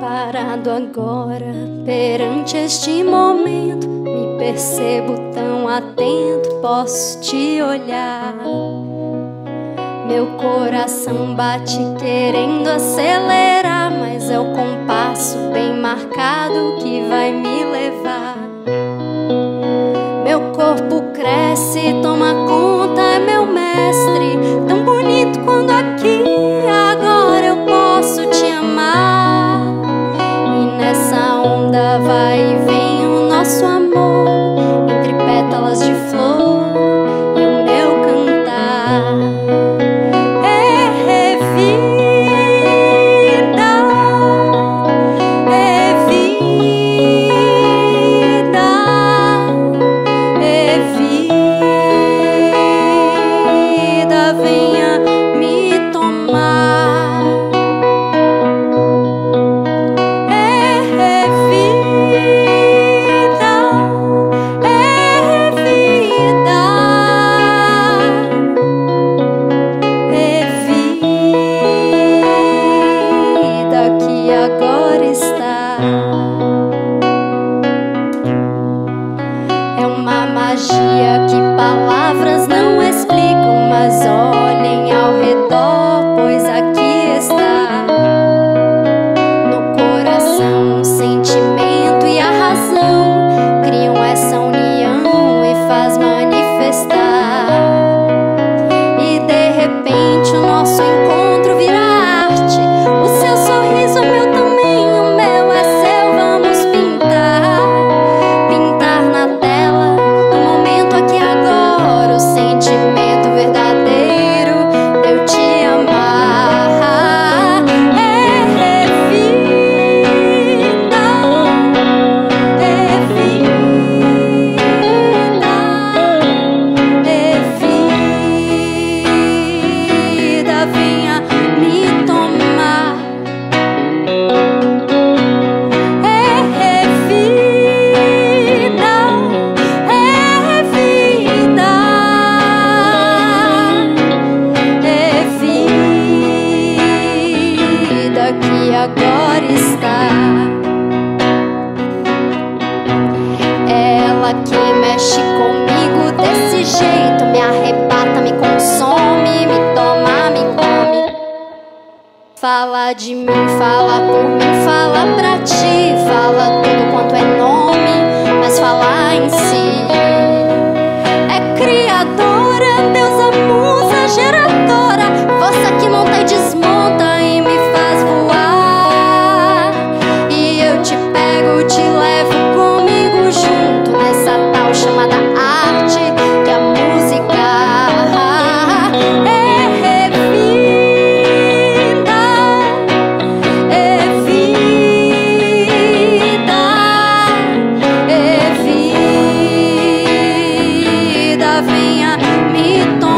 Parado agora perante este momento, me percebo tão atento, posso te olhar. Meu coração bate querendo acelerar, mas é o compasso bem marcado que vai me levar. Meu corpo cresce, toma conta magia que palavras não explicam, mas olha. mexe comigo desse jeito, me arrebata, me consome, me toma, me come. Fala de mim, fala por mim, fala pra ti. me toma.